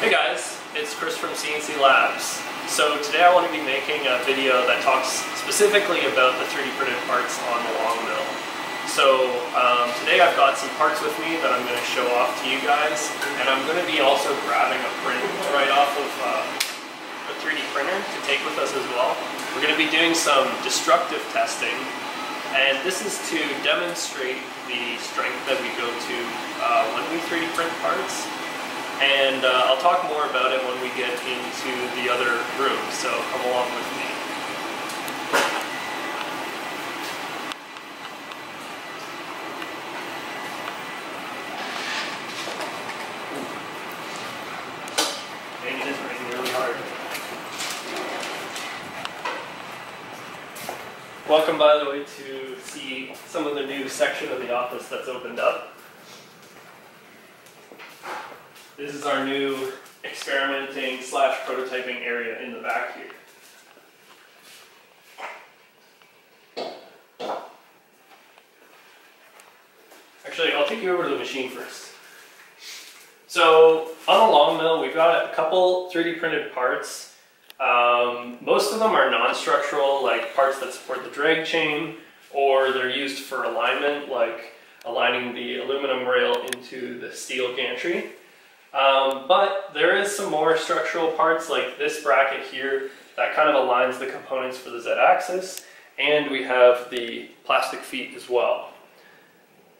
Hey guys, it's Chris from Sienci Labs. So today I want to be making a video that talks specifically about the 3D printed parts on the LongMill. So um, today I've got some parts with me that I'm going to show off to you guys, and I'm going to be also grabbing a print right off of uh, a 3D printer to take with us as well. We're going to be doing some destructive testing, and this is to demonstrate the strength that we go to uh, when we 3D print parts. And uh, I'll talk more about it when we get into the other room, so come along with me. Really hard. Welcome, by the way, to see some of the new section of the office that's opened up. This is our new experimenting slash prototyping area in the back here. Actually, I'll take you over to the machine first. So on the LongMill, we've got a couple 3D printed parts. Um, most of them are non-structural, like parts that support the drag chain, or they're used for alignment, like aligning the aluminum rail into the steel gantry. Um, but there is some more structural parts like this bracket here that kind of aligns the components for the Z-axis, and we have the plastic feet as well.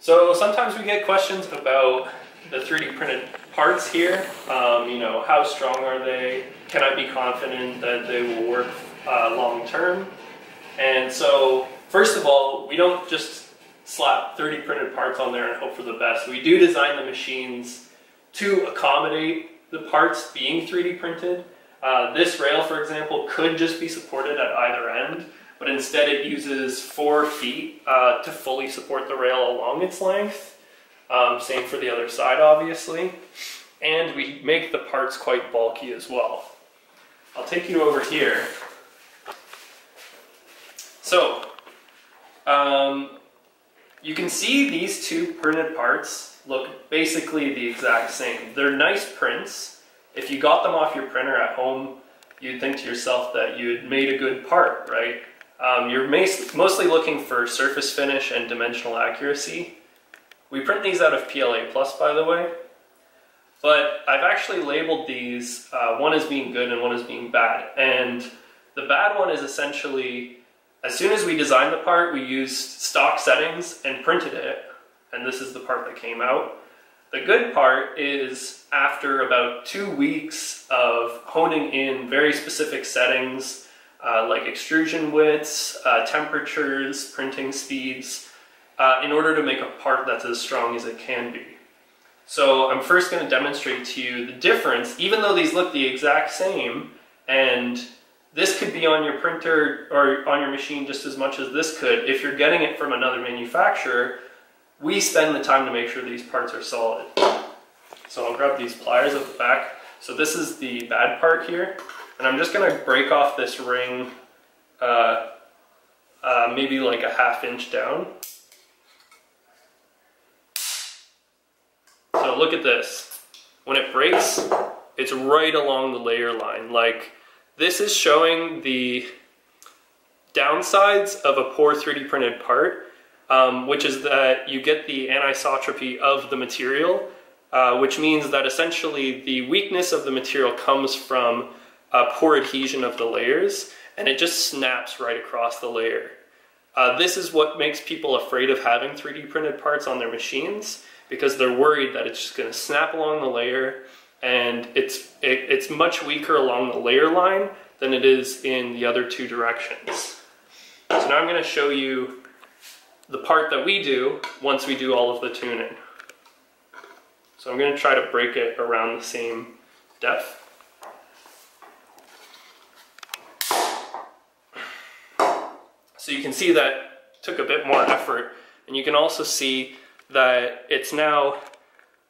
So sometimes we get questions about the 3D printed parts here. Um, you know, how strong are they? Can I be confident that they will work uh, long term? And so, first of all, we don't just slap 3D printed parts on there and hope for the best. We do design the machines to accommodate the parts being 3D printed. Uh, this rail, for example, could just be supported at either end, but instead it uses four feet uh, to fully support the rail along its length. Um, same for the other side, obviously. And we make the parts quite bulky as well. I'll take you over here. So, um, you can see these two printed parts look basically the exact same. They're nice prints. If you got them off your printer at home, you'd think to yourself that you'd made a good part, right? Um, you're mostly looking for surface finish and dimensional accuracy. We print these out of PLA Plus, by the way, but I've actually labeled these, uh, one as being good and one as being bad. And the bad one is essentially, as soon as we designed the part, we used stock settings and printed it, and this is the part that came out. The good part is after about two weeks of honing in very specific settings, uh, like extrusion widths, uh, temperatures, printing speeds, uh, in order to make a part that's as strong as it can be. So I'm first going to demonstrate to you the difference, even though these look the exact same, and this could be on your printer or on your machine just as much as this could. If you're getting it from another manufacturer, we spend the time to make sure these parts are solid. So I'll grab these pliers at the back. So this is the bad part here, and I'm just to break off this ring uh, uh, maybe like a half inch down. So look at this. When it breaks, it's right along the layer line. Like this is showing the downsides of a poor 3D printed part, um, which is that you get the anisotropy of the material, uh, which means that essentially the weakness of the material comes from a poor adhesion of the layers, and it just snaps right across the layer. Uh, this is what makes people afraid of having 3D printed parts on their machines because they're worried that it's just going to snap along the layer and it's it, it's much weaker along the layer line than it is in the other two directions. So now I'm going to show you the part that we do once we do all of the tuning. So I'm going to try to break it around the same depth. So you can see that took a bit more effort and you can also see that it's now,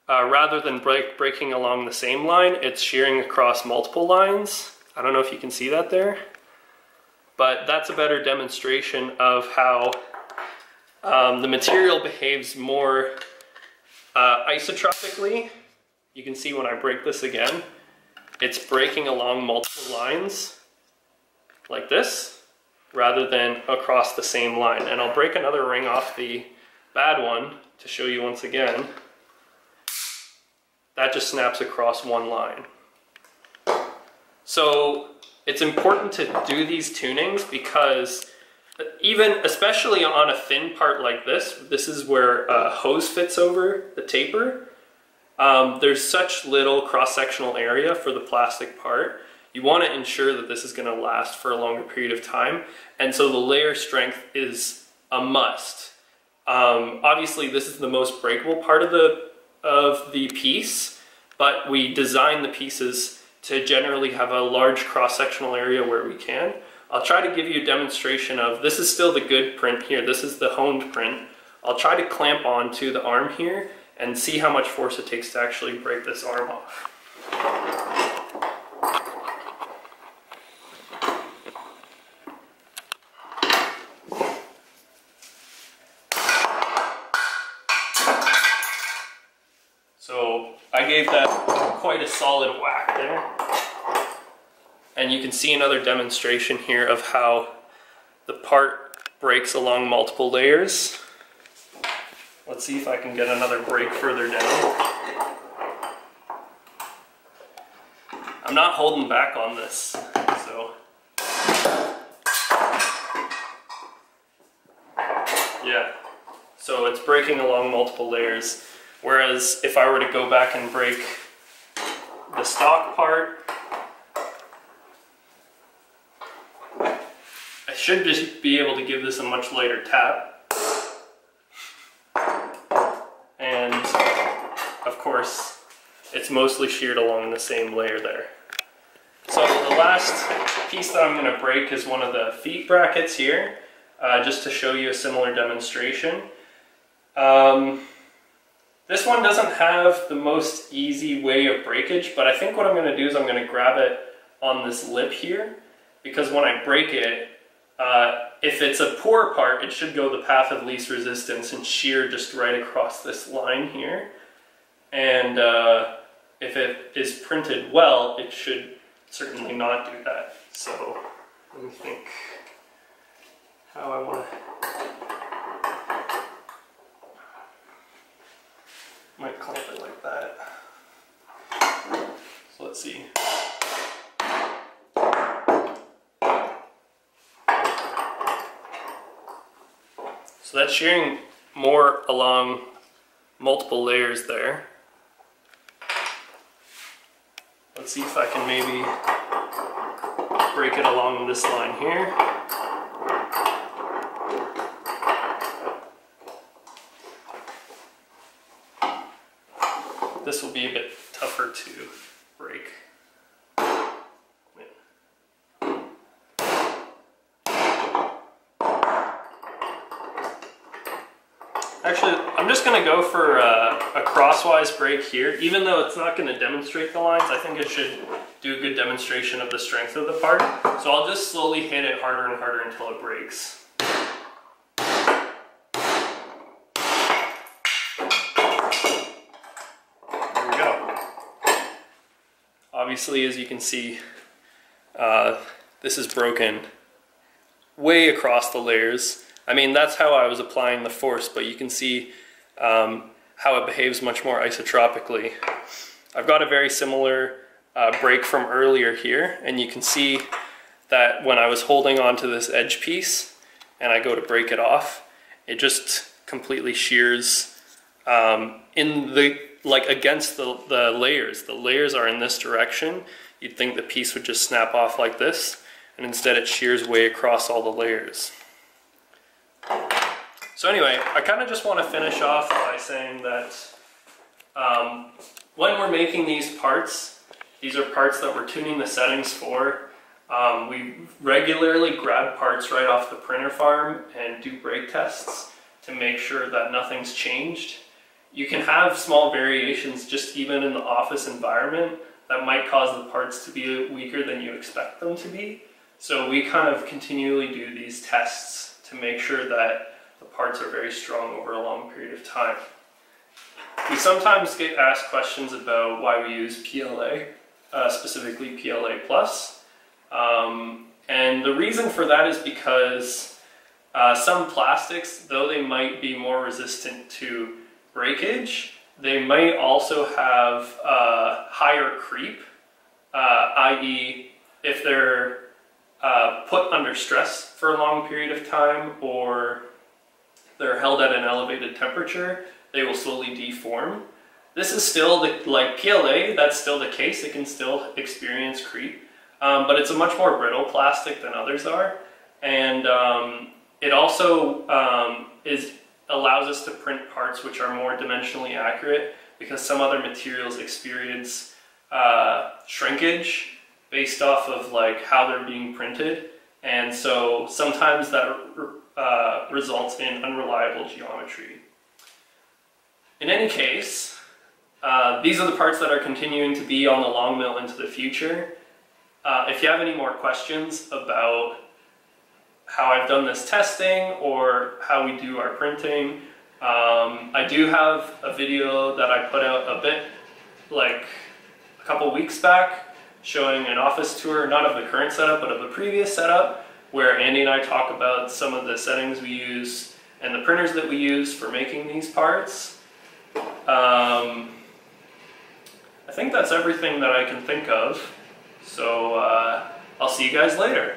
uh, rather than break, breaking along the same line, it's shearing across multiple lines. I don't know if you can see that there, but that's a better demonstration of how um, the material behaves more uh, isotropically. You can see when I break this again, it's breaking along multiple lines like this rather than across the same line. And I'll break another ring off the bad one to show you once again. That just snaps across one line. So it's important to do these tunings because even, especially on a thin part like this, this is where a hose fits over the taper. Um, there's such little cross-sectional area for the plastic part. You want to ensure that this is going to last for a longer period of time. And so the layer strength is a must. Um, obviously, this is the most breakable part of the, of the piece, but we design the pieces to generally have a large cross-sectional area where we can. I'll try to give you a demonstration of, this is still the good print here, this is the honed print. I'll try to clamp onto the arm here and see how much force it takes to actually break this arm off. So I gave that quite a solid whack there. And you can see another demonstration here of how the part breaks along multiple layers. Let's see if I can get another break further down. I'm not holding back on this, so. Yeah, so it's breaking along multiple layers. Whereas if I were to go back and break the stock part, I should just be able to give this a much lighter tap. And of course, it's mostly sheared along the same layer there. So the last piece that I'm going to break is one of the feet brackets here, uh, just to show you a similar demonstration. Um, this one doesn't have the most easy way of breakage, but I think what I'm going to do is I'm going to grab it on this lip here, because when I break it, uh, if it's a poor part, it should go the path of least resistance and shear just right across this line here. And uh, if it is printed well, it should certainly not do that. So let me think how I want to. Might clamp it like that. So let's see. So that's shearing more along multiple layers there. Let's see if I can maybe break it along this line here. This will be a bit tougher to break. Actually, I'm just going to go for a, a, crosswise break here. Even though it's not going to demonstrate the lines, I think it should do a good demonstration of the strength of the part. So I'll just slowly hit it harder and harder until it breaks. There we go. Obviously, as you can see, uh, this is broken way across the layers. I mean, that's how I was applying the force, but you can see um, how it behaves much more isotropically. I've got a very similar uh, break from earlier here, and you can see that when I was holding onto this edge piece and I go to break it off, it just completely shears um, in the like against the, the layers. The layers are in this direction. You'd think the piece would just snap off like this, and instead it shears way across all the layers. So anyway, I kind of just want to finish off by saying that um, when we're making these parts, these are parts that we're tuning the settings for. Um, we regularly grab parts right off the printer farm and do break tests to make sure that nothing's changed. You can have small variations just even in the office environment that might cause the parts to be weaker than you expect them to be. So we kind of continually do these tests to make sure that the parts are very strong over a long period of time. We sometimes get asked questions about why we use PLA. uh, specifically PLA plus. Um, and the reason for that is because uh, some plastics, though they might be more resistant to breakage, they might also have uh, higher creep, uh, i.e., if they're uh, put under stress for a long period of time or they're held at an elevated temperature, they will slowly deform. This is still the, like PLA, that's still the case. It can still experience creep, um, but it's a much more brittle plastic than others are. And um, it also um, is allows us to print parts which are more dimensionally accurate because some other materials experience uh, shrinkage based off of like how they're being printed. And so sometimes that uh, results in unreliable geometry. In any case, uh, these are the parts that are continuing to be on the LongMill into the future. Uh, if you have any more questions about how I've done this testing or how we do our printing, um, I do have a video that I put out a bit like a couple weeks back showing an office tour, not of the current setup, but of the previous setup, where Andy and I talk about some of the settings we use and the printers that we use for making these parts. Um, I think that's everything that I can think of. So uh, I'll see you guys later.